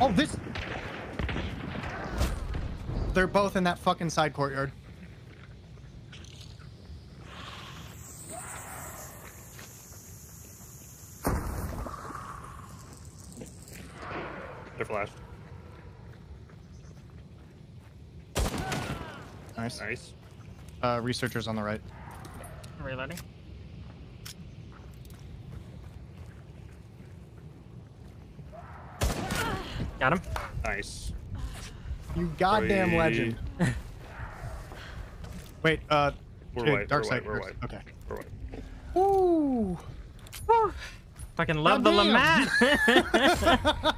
Oh, this. They're both in that fucking side courtyard. They're flashed. Nice. Nice. Uh, researchers on the right. Reloading. Got him. Nice. You goddamn Wait. legend. Wait, uh, We're okay, white. dark we're side. white. We're white. Okay. We're white. Ooh. Fucking love the Goddamn. LeMat.